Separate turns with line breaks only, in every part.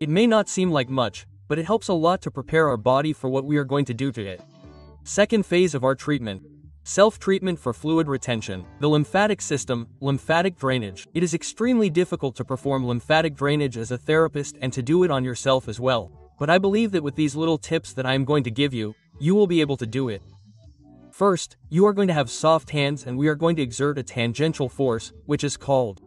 It may not seem like much, but it helps a lot to prepare our body for what we are going to do to it. Second phase of our treatment. Self-treatment for fluid retention. The lymphatic system, lymphatic drainage. It is extremely difficult to perform lymphatic drainage as a therapist and to do it on yourself as well. But I believe that with these little tips that I am going to give you, you will be able to do it. First, you are going to have soft hands and we are going to exert a tangential force, which is called.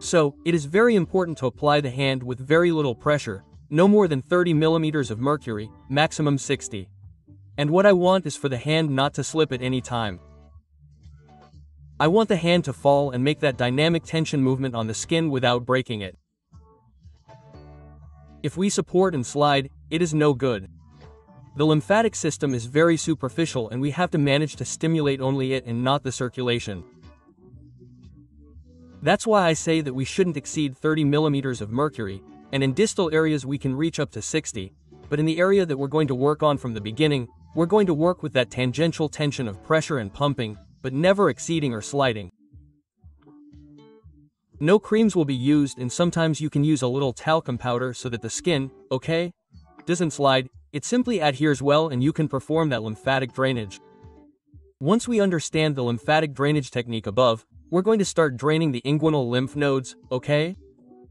So, it is very important to apply the hand with very little pressure, no more than 30 millimeters of mercury, maximum 60. And what I want is for the hand not to slip at any time. I want the hand to fall and make that dynamic tension movement on the skin without breaking it. If we support and slide, it is no good. The lymphatic system is very superficial and we have to manage to stimulate only it and not the circulation. That's why I say that we shouldn't exceed 30 millimeters of mercury, and in distal areas we can reach up to 60, but in the area that we're going to work on from the beginning, we're going to work with that tangential tension of pressure and pumping, but never exceeding or sliding. No creams will be used and sometimes you can use a little talcum powder so that the skin, okay, doesn't slide, it simply adheres well and you can perform that lymphatic drainage. Once we understand the lymphatic drainage technique above, we're going to start draining the inguinal lymph nodes, okay?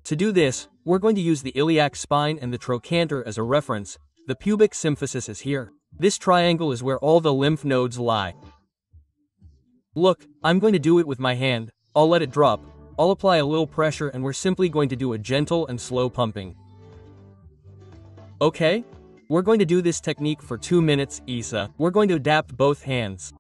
To do this, we're going to use the iliac spine and the trochanter as a reference, the pubic symphysis is here. This triangle is where all the lymph nodes lie. Look, I'm going to do it with my hand, I'll let it drop, I'll apply a little pressure and we're simply going to do a gentle and slow pumping. Okay? We're going to do this technique for 2 minutes, Isa. We're going to adapt both hands.